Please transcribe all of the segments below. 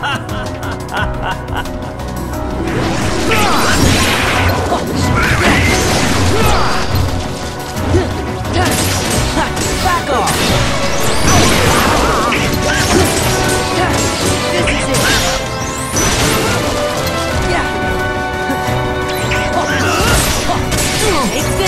Back! Take!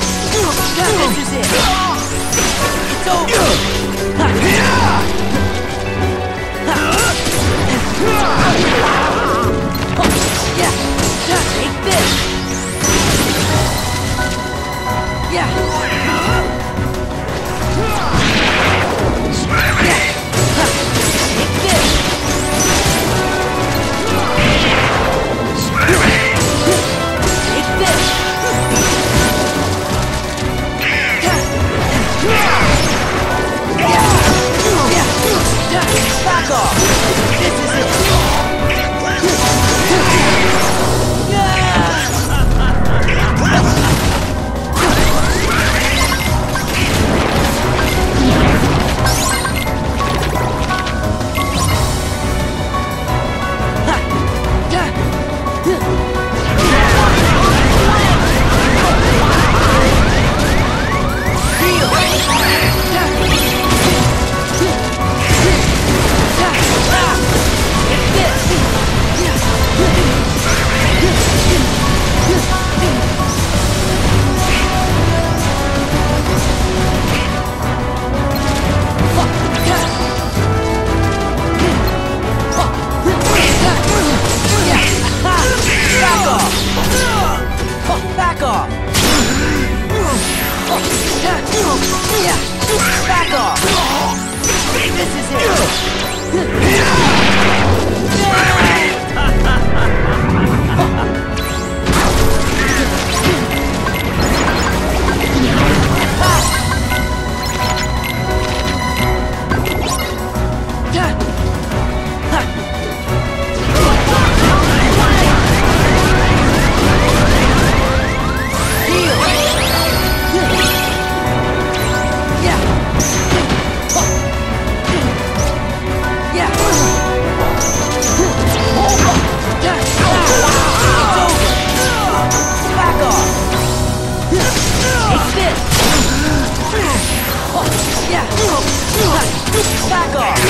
Yeah! Back off!